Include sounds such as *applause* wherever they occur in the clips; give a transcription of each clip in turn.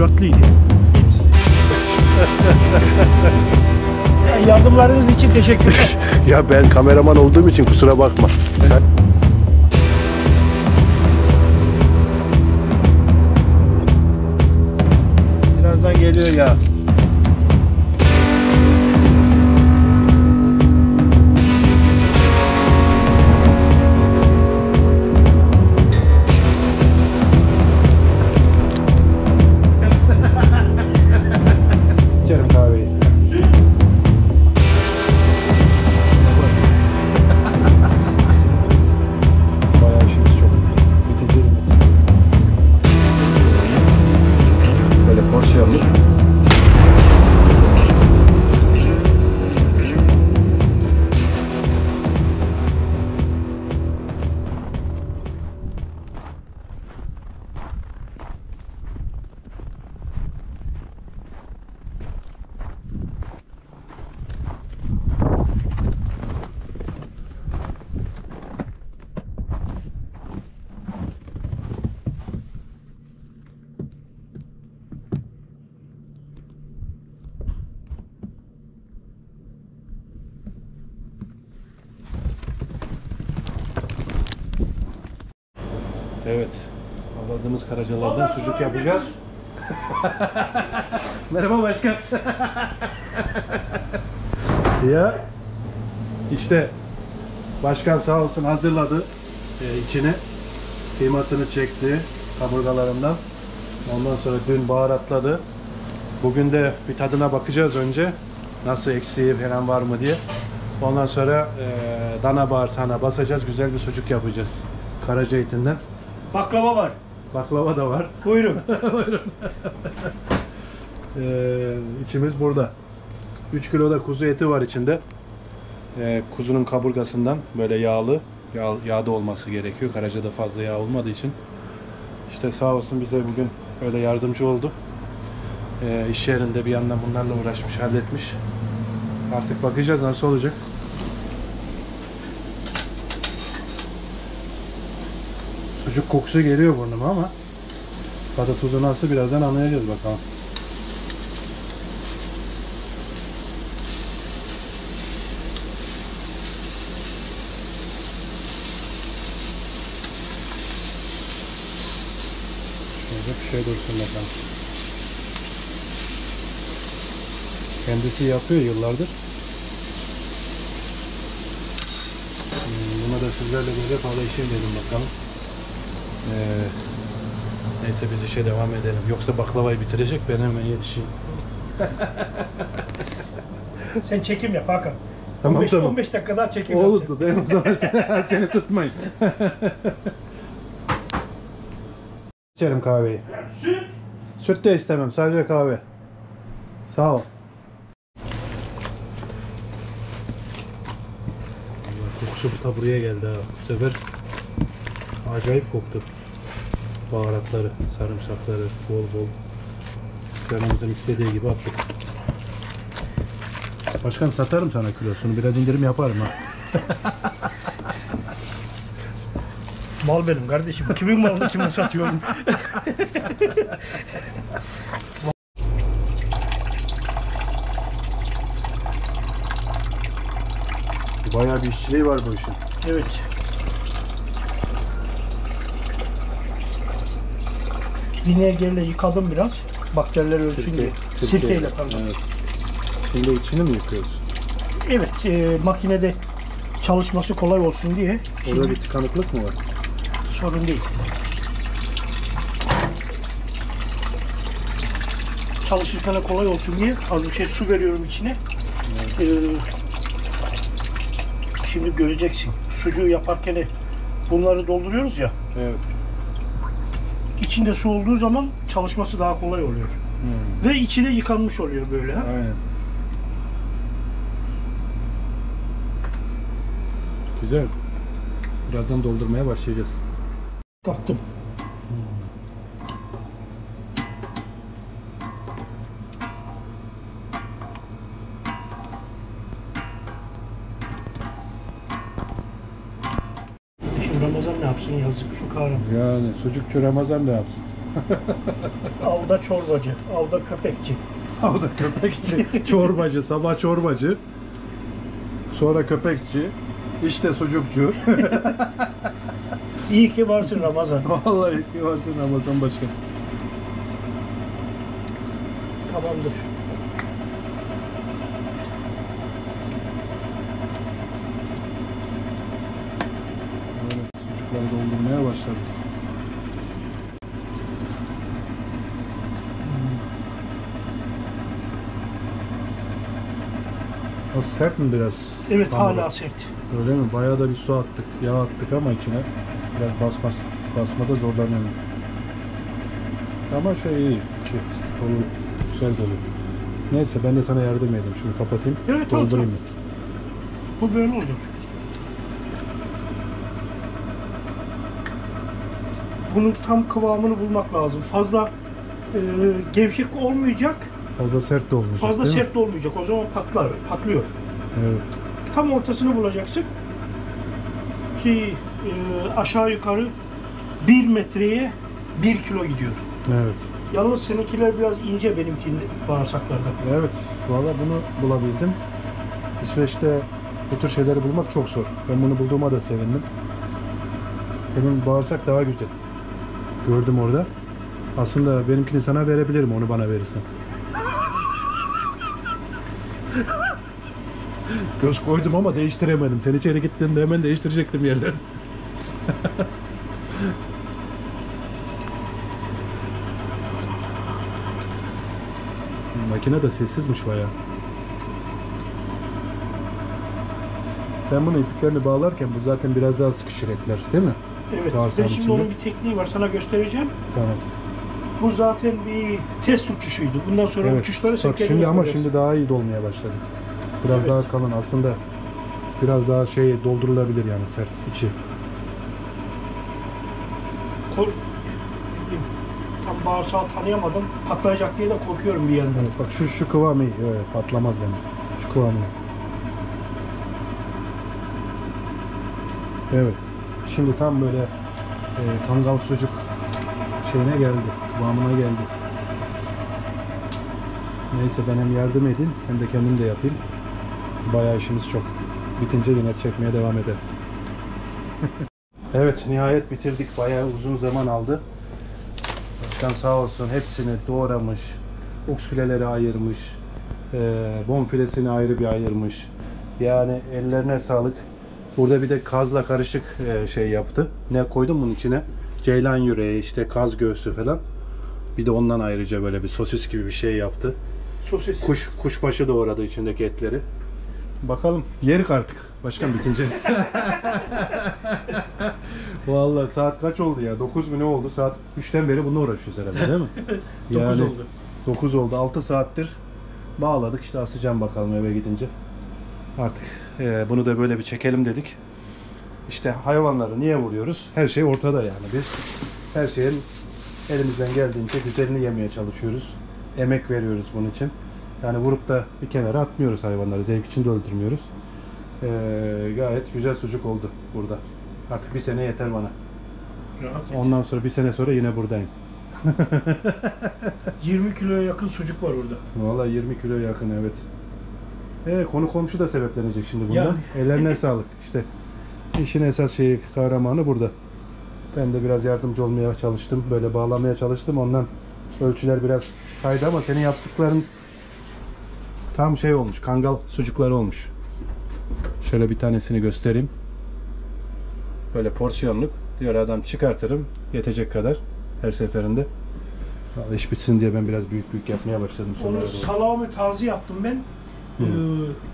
E, *laughs* Yardımlarınız için teşekkürler. *laughs* Ya ben kameraman olduğum için kusura bakma. Sen- Birazdan geliyor ya. Evet. Avladığımız karacalardan sucuk yapacağız. *laughs* Merhaba başkan. *laughs* ya işte başkan sağ olsun hazırladı e, içine kıymasını çekti kaburgalarından. Ondan sonra dün baharatladı. Bugün de bir tadına bakacağız önce. Nasıl eksiği falan var mı diye. Ondan sonra e, dana bağırsağına basacağız. Güzel bir sucuk yapacağız. Karaca etinden. Baklava var. Baklava da var. *laughs* *laughs* Buyurun. Ee, içimiz burada. 3 kilo da kuzu eti var içinde. Ee, kuzunun kaburgasından böyle yağlı, yağ, yağda olması gerekiyor. Karaca'da fazla yağ olmadığı için. İşte sağ olsun bize bugün öyle yardımcı oldu. Ee, iş yerinde bir yandan bunlarla uğraşmış, halletmiş. Artık bakacağız nasıl olacak. Sucuk kokusu geliyor burnuma ama tadı tuzu nasıl birazdan anlayacağız bakalım. Şöyle bir şey dursun bakalım. Kendisi yapıyor yıllardır. Hmm, Buna da sizlerle böyle paylaşayım dedim bakalım. Ee, neyse biz işe devam edelim. Yoksa baklavayı bitirecek ben hemen yetişeyim. *laughs* Sen çekim yap Hakan. Tamam, 15, tamam. 15 dakika daha çekim yap. sen. Oldu. Ben o zaman *laughs* seni, seni tutmayın. *laughs* İçerim kahveyi. Süt. Süt de istemem. Sadece kahve. Sağ ol. Kokusu bu buraya geldi ha. Bu sefer acayip koktu. Baharatları, sarımsakları bol bol. Canımızın istediği gibi attık. Başkan satarım sana kilosunu. Biraz indirim yaparım ha. *laughs* Mal benim kardeşim. Kimin malını kime satıyorum? *laughs* Bayağı bir işçiliği var bu işin. evet. Vinegarle yıkadım biraz. Bakteriler ölsün diye. Sirkeyle pardon. Evet. Şimdi içini mi yıkıyorsun? Evet, e, makinede çalışması kolay olsun diye. Orada Şimdi bir tıkanıklık mı var? sorun değil. Çalışırken de kolay olsun diye az bir şey su veriyorum içine. Ee, şimdi göreceksin. Sucuğu yaparken de bunları dolduruyoruz ya. Evet. İçinde su olduğu zaman çalışması daha kolay oluyor. Hmm. Ve içine yıkanmış oluyor böyle. Aynen. Güzel. Birazdan doldurmaya başlayacağız. Taktım. Fukaram. Yani sucukçu Ramazan ne yapsın? *laughs* Avda çorbacı, avda köpekçi. O da köpekçi, çorbacı, sabah çorbacı. Sonra köpekçi, işte sucukçu. *laughs* İyi ki varsın Ramazan. Vallahi iyi varsın Ramazan başkan. Tamamdır. Evet, sucukları doldurmaya başladık. Nasıl sert mi biraz? Evet hamuru? hala sert. Öyle mi? Bayağı da bir su attık, yağ attık ama içine biraz basmaz, basmada zorlanıyorum. Ama şey iyi, içi dolu, güzel dolu. Neyse ben de sana yardım edeyim. Şunu kapatayım, Evet, tamam, doldurayım. Bu böyle olur. Bunun tam kıvamını bulmak lazım. Fazla e, gevşek olmayacak, Fazla sert de olmayacak fazla değil mi? sert de olmayacak. O zaman patlar, patlıyor. Evet. Tam ortasını bulacaksın. Ki e, aşağı yukarı 1 metreye 1 kilo gidiyor. Evet. Yalnız seninkiler biraz ince benimkinin bağırsaklarda. Evet. Valla bunu bulabildim. İsveç'te bu tür şeyleri bulmak çok zor. Ben bunu bulduğuma da sevindim. Senin bağırsak daha güzel. Gördüm orada. Aslında benimkini sana verebilirim onu bana verirsen. Göz koydum ama değiştiremedim. Sen içeri gittiğinde hemen değiştirecektim yerlerini. *laughs* Makine de sessizmiş bayağı. Ben bunu ipliklerini bağlarken bu zaten biraz daha sıkışır etler değil mi? Evet. Bağırsağın Ben şimdi içinde. onun bir tekniği var. Sana göstereceğim. Tamam. Bu zaten bir test uçuşuydu. Bundan sonra Evet. uçuşları sen Bak şimdi ama şimdi daha iyi dolmaya başladı. Biraz Evet. daha kalın aslında. Biraz daha şey doldurulabilir yani sert içi. Kor... Tam bağırsağı tanıyamadım. Patlayacak diye de korkuyorum bir yandan. Evet, bak şu şu kıvam iyi. Evet, patlamaz bence. Şu kıvam iyi. Evet. Şimdi tam böyle e, kangal sucuk şeyine geldi. Kıvamına geldi. Neyse ben hem yardım edeyim hem de kendim de yapayım. Bayağı işimiz çok. Bitince yine çekmeye devam ederim. evet nihayet bitirdik. Bayağı uzun zaman aldı. Başkan sağ olsun hepsini doğramış. Uks fileleri ayırmış. E, bonfilesini ayrı bir ayırmış. Yani ellerine sağlık. Burada bir de kazla karışık e, şey yaptı. Ne koydum bunun içine? Ceylan yüreği, işte kaz göğsü falan. Bir de ondan ayrıca böyle bir sosis gibi bir şey yaptı. Sosis. Kuş kuşbaşı doğradı içindeki etleri. Bakalım yerik artık. Başkan bitince. Vallahi saat kaç oldu ya? 9 mu ne oldu? Saat 3'ten beri bununla uğraşıyoruz herhalde değil mi? *laughs* 9 oldu. 9 oldu. 6 saattir bağladık. İşte asacağım bakalım eve gidince. Artık eee, bunu da böyle bir çekelim dedik. İşte hayvanları niye vuruyoruz? Her şey ortada yani. Biz her şeyin elimizden geldiğince güzelini yemeye çalışıyoruz. Emek veriyoruz bunun için. Yani vurup da bir kenara atmıyoruz hayvanları. Zevk için de öldürmüyoruz. Eee, gayet güzel sucuk oldu burada. Artık bir sene yeter bana. Rahat. Ondan sonra bir sene sonra yine buradayım. *laughs* 20 kiloya yakın sucuk var orada. Vallahi 20 kilo yakın evet. E, konu komşu da sebeplenecek şimdi bundan. Yani. Ellerine *laughs* sağlık. İşte işin esas şeyi kahramanı burada. Ben de biraz yardımcı olmaya çalıştım. Böyle bağlamaya çalıştım. Ondan ölçüler biraz kaydı ama senin yaptıkların tam şey olmuş. Kangal sucukları olmuş. Şöyle bir tanesini göstereyim. Böyle porsiyonluk. Diyor adam çıkartırım. Yetecek kadar. Her seferinde. Vallahi iş bitsin diye ben biraz büyük büyük yapmaya başladım. Onu sonlara doğru. salami tarzı yaptım ben. Ee,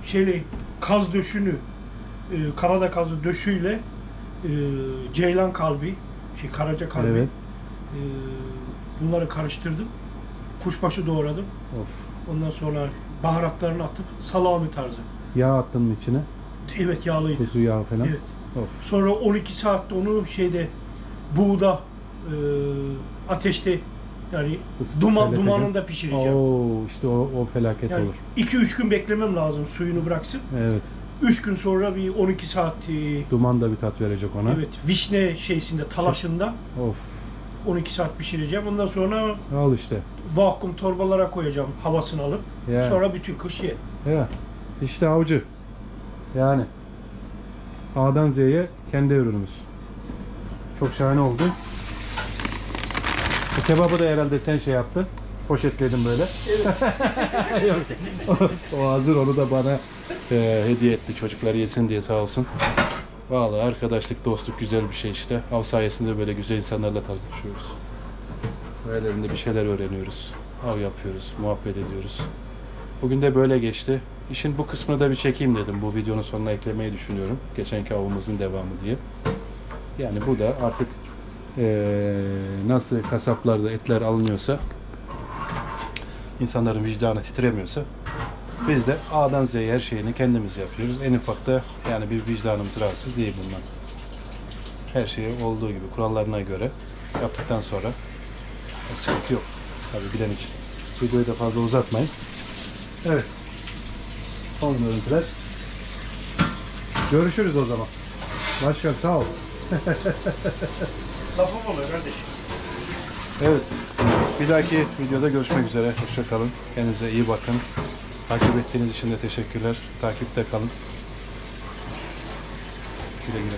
şeyle kaz döşünü, e, Kanada kazı döşüyle e, ceylan kalbi, şey karaca kalbi. Evet. e, bunları karıştırdım. Kuşbaşı doğradım. Of. Ondan sonra baharatlarını atıp salami tarzı. Yağ attın mı içine? Evet yağlıydı. Kuzu yağı falan. Evet. Of. Sonra 12 saatte onu şeyde buğda e, ateşte yani Isıtıp duman dumanında pişireceğim. Oo işte o, o felaket Yani olur. 2-3 gün beklemem lazım suyunu bıraksın. Evet. 3 gün sonra bir 12 saat e, Duman da bir tat verecek ona. evet vişne şeysinde talaşında Of. 12 saat pişireceğim. Ondan sonra Al işte. vakum torbalara koyacağım havasını alıp. Ya. Sonra bütün kış yer. Ya. İşte avcı. Yani. A'dan Z'ye kendi ürünümüz. Çok şahane oldu. Bu kebabı da herhalde sen şey yaptın. Poşetledin böyle. Evet. *laughs* Yok. o, o hazır onu da bana e, hediye etti çocuklar yesin diye sağ olsun. Vallahi arkadaşlık, dostluk güzel bir şey işte. Av sayesinde böyle güzel insanlarla tanışıyoruz. Böylelerinde bir şeyler öğreniyoruz. Av yapıyoruz, muhabbet ediyoruz. Bugün de böyle geçti. İşin bu kısmını da bir çekeyim dedim. Bu videonun sonuna eklemeyi düşünüyorum. Geçenki avımızın devamı diye. Yani bu da artık eee, nasıl kasaplarda etler alınıyorsa insanların vicdanı titremiyorsa biz de A'dan Z'ye her şeyini kendimiz yapıyoruz. En ufakta yani bir vicdanımız rahatsız değil bundan. Her şeyi olduğu gibi kurallarına göre yaptıktan sonra sıkıntı yok. Tabii bilen için. Videoyu da fazla uzatmayın. Evet. Son görüntüler. Görüşürüz o zaman. Başkan sağ ol. *laughs* Lafım oluyor kardeşim. Evet. Bir dahaki videoda görüşmek üzere. Hoşça kalın. Kendinize iyi bakın. Takip ettiğiniz için de teşekkürler. Takipte kalın. Güle güle.